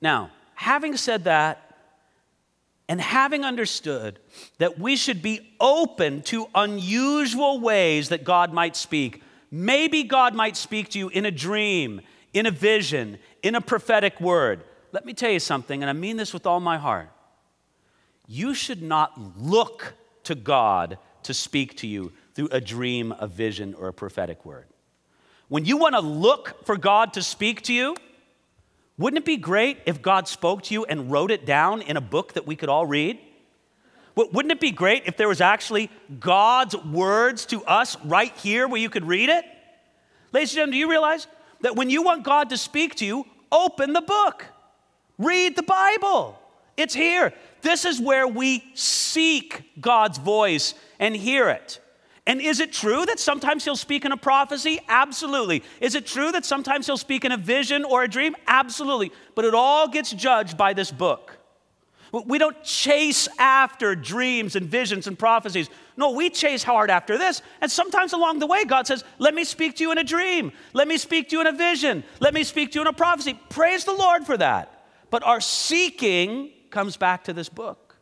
Now, having said that, and having understood that we should be open to unusual ways that God might speak, maybe God might speak to you in a dream, in a vision, in a prophetic word. Let me tell you something, and I mean this with all my heart. You should not look to God to speak to you through a dream, a vision, or a prophetic word. When you want to look for God to speak to you, wouldn't it be great if God spoke to you and wrote it down in a book that we could all read? Wouldn't it be great if there was actually God's words to us right here where you could read it? Ladies and gentlemen, do you realize that when you want God to speak to you, open the book, read the Bible. It's here. This is where we seek God's voice and hear it. And is it true that sometimes he'll speak in a prophecy? Absolutely. Is it true that sometimes he'll speak in a vision or a dream? Absolutely. But it all gets judged by this book. We don't chase after dreams and visions and prophecies. No, we chase hard after this. And sometimes along the way, God says, Let me speak to you in a dream. Let me speak to you in a vision. Let me speak to you in a prophecy. Praise the Lord for that. But our seeking comes back to this book.